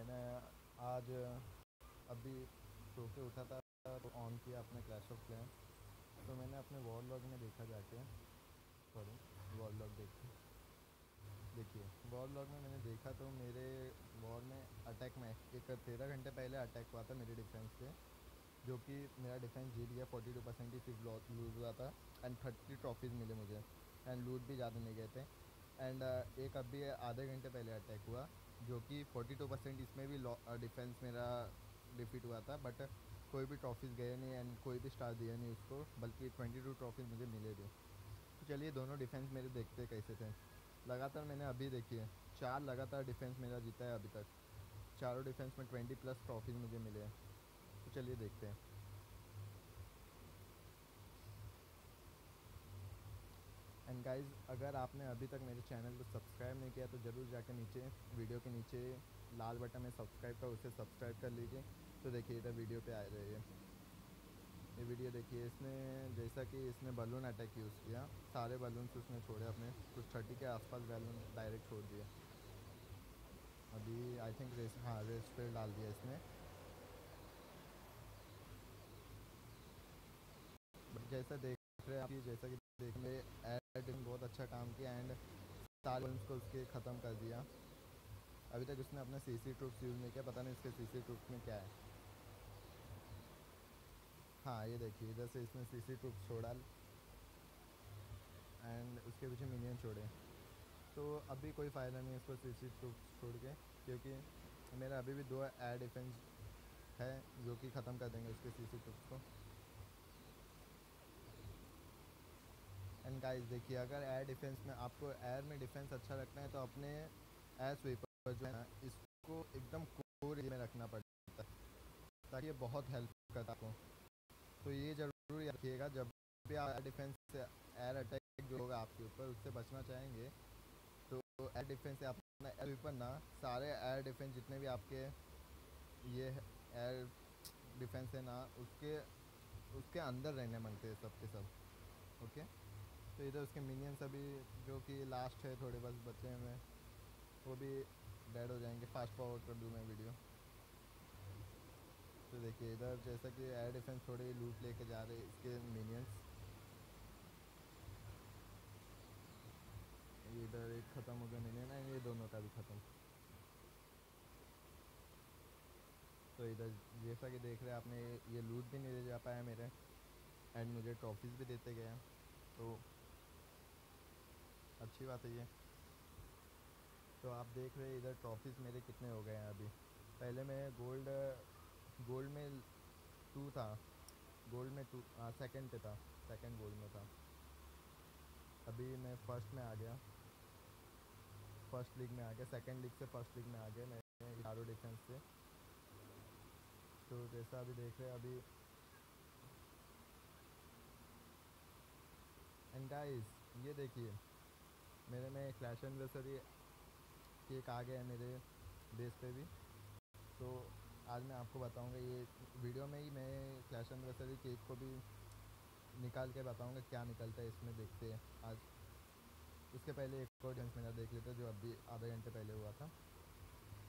मैंने आज अभी सो के उठा था तो ऑन किया अपने क्लैश ऑफ़ क्लैन तो मैंने अपने वॉल लॉग में देखा जाके सॉरी वॉल लॉग देख। देखिए वॉल लॉग में मैंने देखा तो मेरे वॉर में अटैक में, एक तेरह घंटे पहले अटैक हुआ था मेरे डिफेंस पे, जो कि मेरा डिफेंस जीत गया फोर्टी टू परसेंट ही सिर्फ़ लूज हुआ था एंड थर्टी ट्रॉफीज़ मिले मुझे एंड लूट भी ज़्यादा नहीं गए थे। एंड एक अभी आधे घंटे पहले अटैक हुआ जो कि फोर्टी टू परसेंट इसमें भी डिफेंस मेरा डिफीट हुआ था बट कोई भी ट्रॉफीज़ गए नहीं एंड कोई भी स्टार दिया नहीं उसको, बल्कि ट्वेंटी टू ट्रॉफीज़ मुझे मिले थे। तो चलिए दोनों डिफेंस मेरे देखते कैसे थे। लगातार मैंने अभी देखी है, चार लगातार डिफेंस मेरा जीता है अभी तक। चारों डिफेंस में ट्वेंटी प्लस ट्रॉफीज़ मुझे मिले हैं। तो चलिए देखते हैं। गाइज़ अगर आपने अभी तक मेरे चैनल को सब्सक्राइब नहीं किया तो ज़रूर जाकर नीचे वीडियो के नीचे लाल बटन में सब्सक्राइब का उसे सब्सक्राइब कर लीजिए। तो देखिए, इधर वीडियो पे आ रही है। ये वीडियो देखिए, इसने, जैसा कि इसने बलून अटैक यूज़ किया, सारे बलून्स उसने छोड़े अपने। कुछ थर्टी के आसपास बैलून डायरेक्ट छोड़ दिए अभी आई थिंक रेस हाँ रेस पे डाल दिया इसने। जैसा देख रहे हैं आप जैसा कि अच्छा काम किया एंड बलून्स को उसके ख़त्म कर दिया। अभी तक उसने अपने सी सी ट्रूप्स यूज़ नहीं किया, पता नहीं इसके सी ट्रूप्स में क्या है। हाँ ये देखिए, इधर से इसने सी सी ट्रूप्स छोड़ा एंड उसके पीछे मिनियन छोड़े। तो अभी कोई फ़ायदा नहीं है सी सी ट्रूप्स छोड़ के, क्योंकि मेरा अभी भी दो एयर डिफेंस है जो कि ख़त्म कर देंगे उसके सी सी ट्रूप्स को। गाइस देखिए, अगर एयर डिफेंस में आपको एयर में डिफेंस अच्छा रखना है तो अपने एयर स्वीपर जो है ना, इसको एकदम कोर में रखना पड़ता है, ताकि ये बहुत हेल्प करता आपको। तो ये ज़रूर रखिएगा, जब भी आप एयर डिफेंस से एयर अटैक जो होगा आपके ऊपर, उससे बचना चाहेंगे तो एयर डिफेंस से अपना एयर स्वीपर ना, सारे एयर डिफेंस जितने भी आपके ये एयर डिफेंस है ना, उसके उसके अंदर रहने मांगते हैं सब के सब ओके तो इधर उसके मिनियंस अभी जो कि लास्ट है थोड़े बस बचे हुए वो भी डेड हो जाएँगे। फास्ट फॉरवर्ड कर दूँ मैं वीडियो तो देखिए, इधर जैसा कि एयर डिफेंस थोड़े लूट लेके जा रहे इसके मिनियंस इधर एक ख़त्म हो गया मिनियन है ये दोनों का भी ख़त्म। तो इधर जैसा कि देख रहे हैं, आपने ये लूट भी नहीं ले जा पाया मेरे। एंड मुझे ट्रॉफीज़ भी देते गए तो अच्छी बात है ये। तो आप देख रहे हैं इधर ट्रॉफीज़ मेरे कितने हो गए हैं अभी। पहले मैं गोल्ड गोल्ड में टू था। गोल्ड में टू हाँ सेकेंड पे था। सेकेंड गोल्ड में था। अभी मैं फ़र्स्ट में आ गया। फ़र्स्ट लीग में आ गया। सेकेंड लीग से फ़र्स्ट लीग में आ गया मैं चारों डिफेंस से। तो जैसा अभी देख रहे हैं, अभी एंड गाइस ये देखिए। मेरे में क्लैश एनिवर्सरी केक आ गया है मेरे बेस पे भी। तो आज मैं आपको बताऊँगा ये वीडियो में ही मैं क्लैश एनिवर्सरी केक को भी निकाल के बताऊँगा क्या निकलता है इसमें देखते हैं आज। उसके पहले एक और डांस मेरा देख लेते जो अभी आधे घंटे पहले हुआ था।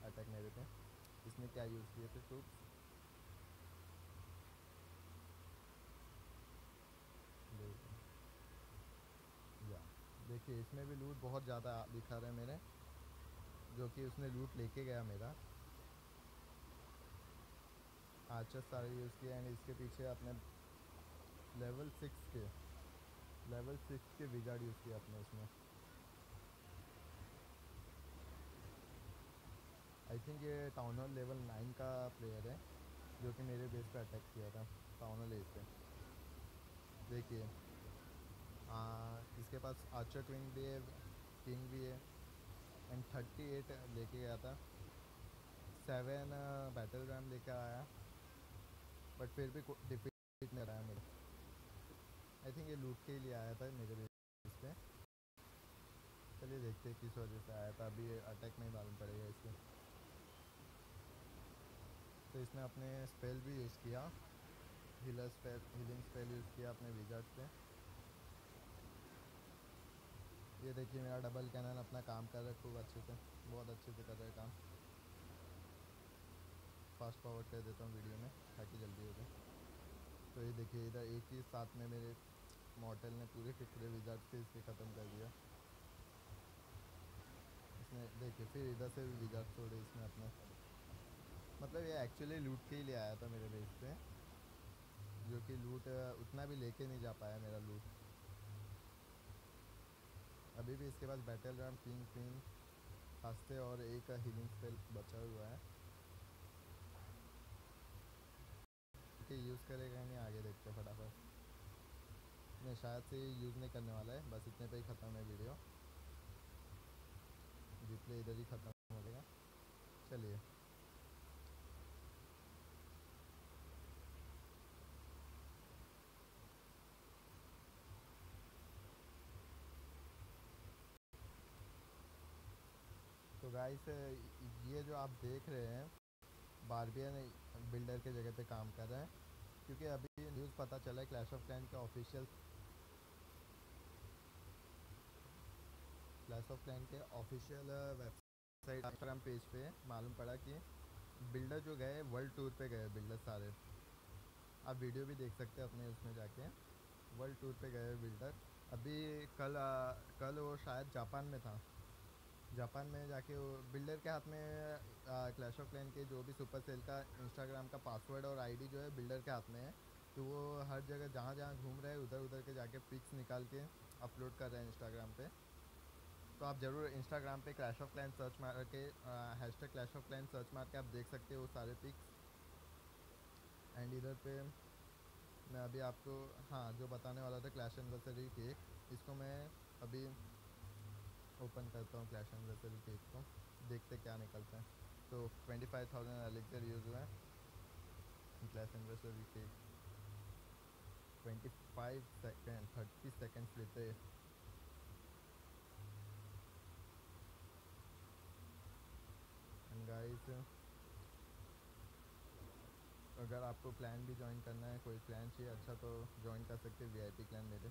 अटैक मेरे पे। इसमें क्या यूज़ किए थे? ट्रूप्स या देखिए, इसमें भी लूट बहुत ज़्यादा दिखा रहे हैं मेरे, जो कि उसने लूट लेके गया मेरा। आचस सारे यूज़ किया एंड इसके पीछे अपने लेवल सिक्स के लेवल सिक्स के विजार्ड यूज़ किया अपने इसमें आई थिंक ये टाउन हॉल लेवल नाइन का प्लेयर है, जो कि मेरे बेस पे अटैक किया था टाउन हॉल एज पे। देखिए। इसके पास आर्चर क्विंग भी है किंग भी है एंड थर्टी एट लेके गया था। सेवन बैटल ग्राम लेकर आया बट फिर भी डिफीट नहीं रहा मेरे। आई थिंक ये लूट के लिए आया था मेरे बेस पे चलिए देखते हैं किस वजह से आया था। अभी अटैक नहीं मालूम पड़ेगा इसके। तो इसने अपने स्पेल भी यूज़ किया। Healer spell healing spell use किया अपने विजार्ड पे। ये देखिए मेरा डबल कैनन अपना काम कर रहा है, खूब अच्छे से, बहुत अच्छे से कर रहा है काम। फास्ट फॉरवर्ड कर देता हूँ वीडियो में, ताकि जल्दी हो जाए। तो ये देखिए, इधर एक ही साथ में मेरे मॉडल ने पूरे के पूरे विजार्ड से इसके ख़त्म कर दिया। इसने, देखिए, फिर इधर से भी विजार्ड छोड़े इसने अपने। मतलब ये एक्चुअली लूट के ही ले आया था मेरे बेस पे, जो कि लूट उतना भी लेके नहीं जा पाया मेरा लूट अभी भी इसके पास बैटल राम किंग क्वीन हँसते और एक हीलिंग स्पेल बचा हुआ है। कि यूज़ करेगा नहीं, आगे देखते फटाफट। नहीं, शायद से यूज़ नहीं करने वाला है, बस इतने पे ही ख़त्म है वीडियो रिप्ले इधर ही ख़त्म हो गया चलिए। गाइस ये जो आप देख रहे हैं बारबियन बिल्डर के जगह पे काम कर रहे हैं क्योंकि अभी न्यूज़ पता चला है क्लैश ऑफ़ क्लैन के ऑफिशियल क्लैश ऑफ़ क्लैन के ऑफिशियल वेबसाइट इंस्टाग्राम पेज पे मालूम पड़ा कि बिल्डर जो गए वर्ल्ड टूर पे गए बिल्डर सारे। आप वीडियो भी देख सकते हैं अपने उसमें जाके। वर्ल्ड टूर पे गए बिल्डर अभी कल आ, कल वो शायद जापान में था। जापान में जाके बिल्डर के हाथ में क्लैश ऑफ़ क्लैन के जो भी सुपर सेल का इंस्टाग्राम का पासवर्ड और आईडी जो है बिल्डर के हाथ में है तो वो हर जगह जहाँ जहाँ घूम रहे हैं, उधर उधर के जाके पिक्स निकाल के अपलोड कर रहे हैं इंस्टाग्राम पे। तो आप ज़रूर इंस्टाग्राम पे क्लैश ऑफ़ क्लैन सर्च मार के hashtag Clash of Clan search मार के आप देख सकते हो वो सारे पिक्स एंड इधर पे मैं अभी आपको हाँ जो बताने वाला था क्लैश एनिवर्सरी केक इसको मैं अभी ओपन करता हूँ क्लैश एनिवर्सरी केक को देखते क्या निकलता है। तो twenty five thousand elixir use हुआ है clash anniversary cake twenty five second thirty seconds लेते गाइस अगर आपको प्लान भी ज्वाइन करना है, कोई प्लान चाहिए अच्छा तो ज्वाइन कर सकते हैं वीआईपी प्लान मेरे।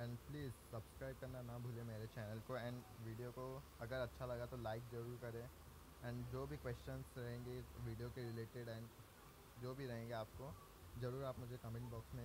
एंड प्लीज़ सब्सक्राइब करना ना भूलें मेरे चैनल को। एंड वीडियो को अगर अच्छा लगा तो लाइक ज़रूर करें। एंड जो भी क्वेश्चंस रहेंगे वीडियो के रिलेटेड एंड जो भी रहेंगे आपको, ज़रूर आप मुझे कमेंट बॉक्स में